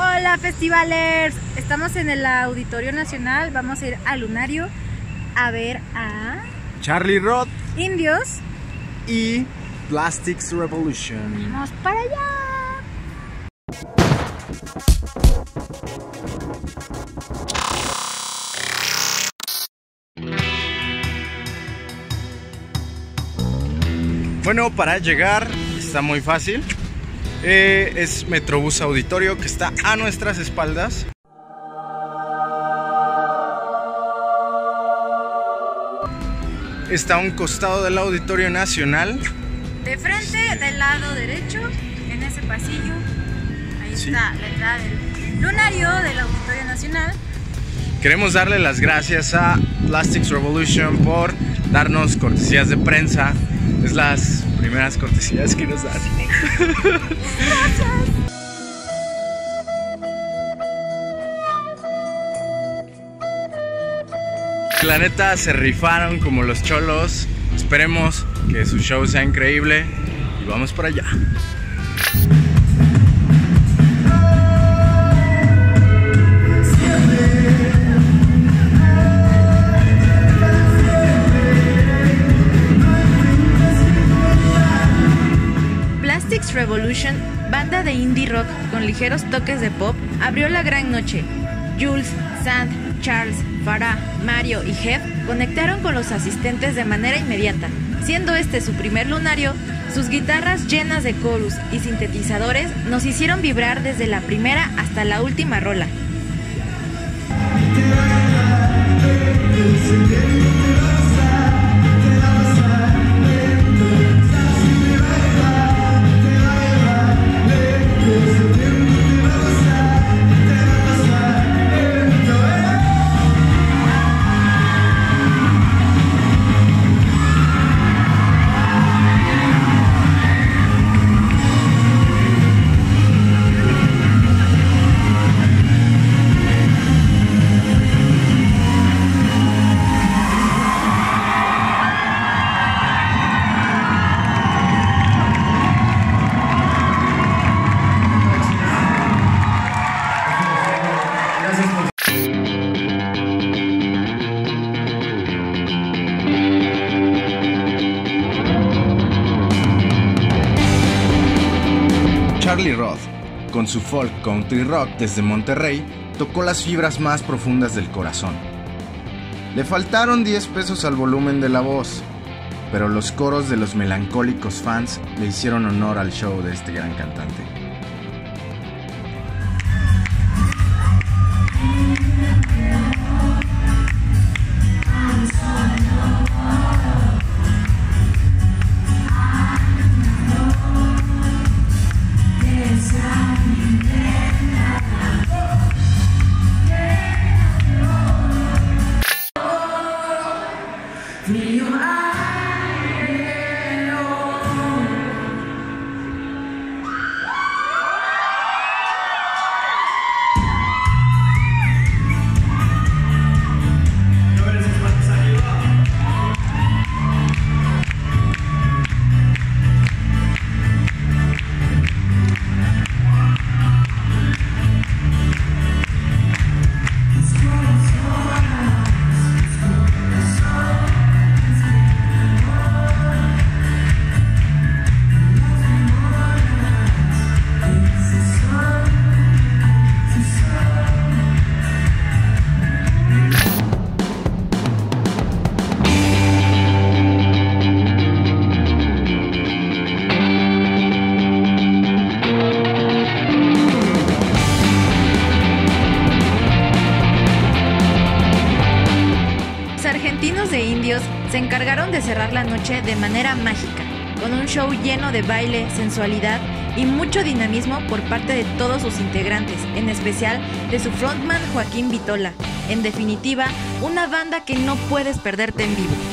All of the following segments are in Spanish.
Hola festivalers, estamos en el Auditorio Nacional, vamos a ir al Lunario a ver a Charlie Roth Indios. y Plastics Revolution. Vamos para allá. Bueno, para llegar está muy fácil. Eh, es Metrobús Auditorio que está a nuestras espaldas. Está a un costado del Auditorio Nacional. De frente, del lado derecho, en ese pasillo, ahí Sí. está la entrada del Lunario del Auditorio Nacional. Queremos darle las gracias a Plastics Revolution por darnos cortesías de prensa. Es las primeras cortesías que nos dan. La neta se rifaron como los cholos. Esperemos que su show sea increíble y vamos por allá. Revolution, banda de indie rock con ligeros toques de pop, abrió la gran noche. Jules, Sand, Charles, Farah, Mario y Jeff conectaron con los asistentes de manera inmediata. Siendo este su primer lunario, sus guitarras llenas de chorus y sintetizadores nos hicieron vibrar desde la primera hasta la última rola. Charlie Roth, con su folk country rock desde Monterrey, tocó las fibras más profundas del corazón. Le faltaron 10 pesos al volumen de la voz, pero los coros de los melancólicos fans le hicieron honor al show de este gran cantante. Argentinos de indios se encargaron de cerrar la noche de manera mágica, con un show lleno de baile, sensualidad y mucho dinamismo por parte de todos sus integrantes, en especial de su frontman Joaquín Vitola. En definitiva, una banda que no puedes perderte en vivo.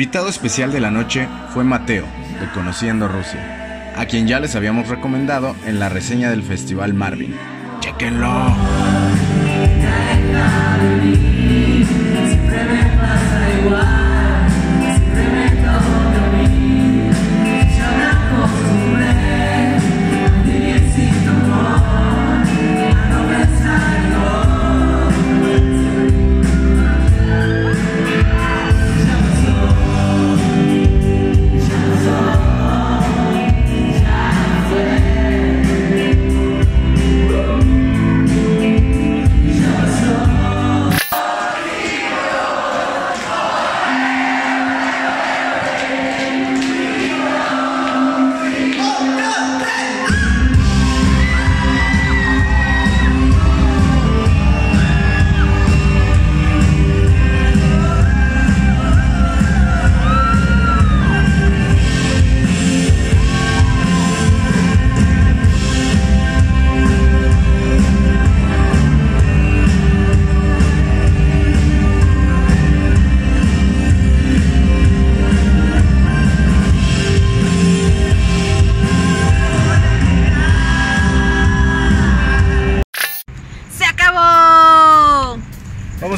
Invitado especial de la noche fue Mateo, de Conociendo Rusia, a quien ya les habíamos recomendado en la reseña del Festival Marvin. ¡Chequenlo! ¡Se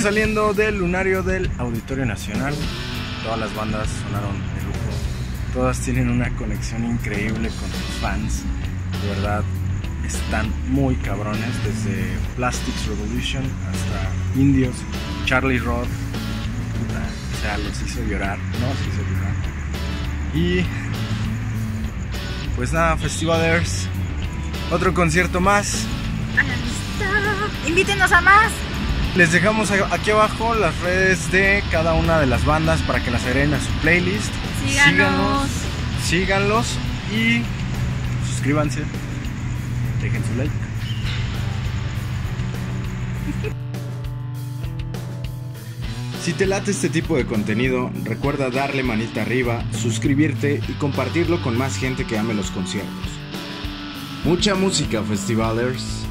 Saliendo del lunario del Auditorio Nacional. Todas las bandas sonaron de lujo. Todas tienen una conexión increíble con sus fans. De verdad, están muy cabrones. Desde Plastics Revolution hasta Indios, Charlie Roth. Puta, o sea, los hizo llorar. No, los hizo llorar. Y. Pues nada, Festivalers. Otro concierto más. Invítenos a más. Les dejamos aquí abajo las redes de cada una de las bandas para que las agreguen a su playlist. Síganos. Síganlos y suscríbanse. Dejen su like. Si te late este tipo de contenido, recuerda darle manita arriba, suscribirte y compartirlo con más gente que ame los conciertos. Mucha música, festivalers.